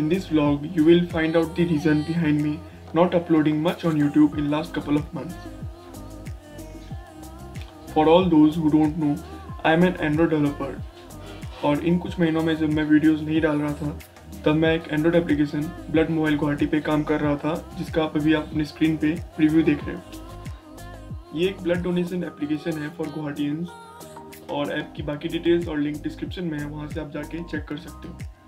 In this vlog, you will find out the reason behind me not uploading much on YouTube in last couple of months. For all those who don't know, I am an Android developer. और इन कुछ महीनों में जब मैं videos नहीं डाल रहा था तब मैं एक Android application blood mobile Guwahati पे काम कर रहा था जिसका आप अभी आप अपनी स्क्रीन पे रिव्यू देख रहे हो ये एक ब्लड डोनेशन एप्लीकेशन है फॉर गुवाहाटियंस और ऐप की बाकी डिटेल्स और लिंक डिस्क्रिप्शन में है वहाँ से आप जाके चेक कर सकते हो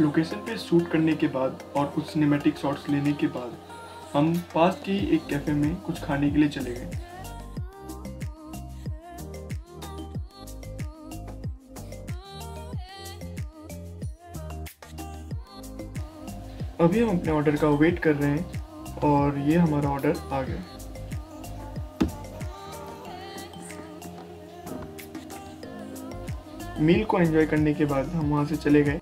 लोकेशन पे शूट करने के बाद और कुछ सिनेमेटिक शॉट्स लेने के बाद, हम पास के एक कैफ़े में कुछ खाने के लिए चले गए। अभी हम अपने ऑर्डर का वेट कर रहे हैं और ये हमारा ऑर्डर आ गया। मील को एंजॉय करने के बाद हम वहाँ से चले गए।